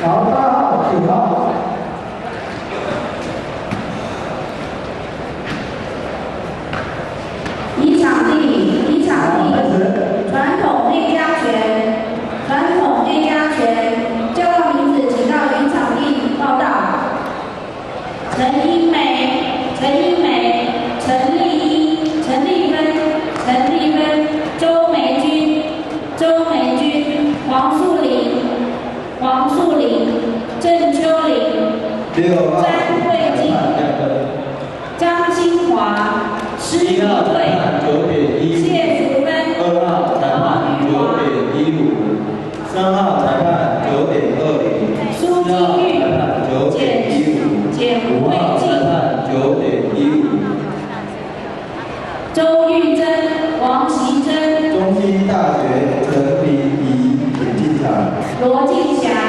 好，八号，九号。一场地，一场地，传统内家拳，传统内家拳，叫到名字，请到原场地报道。陈英梅，陈英梅，陈丽一，陈丽芬，陈丽芬，黄树林，郑秋玲，六号，詹慧静，张清华，施一玉号裁慧。判九谢福芬，二号裁判九点一五，三号裁判九点二零，苏金玉九点一五，简慧静，判九点一五。周玉珍、王习珍、中兴大学。罗静霞、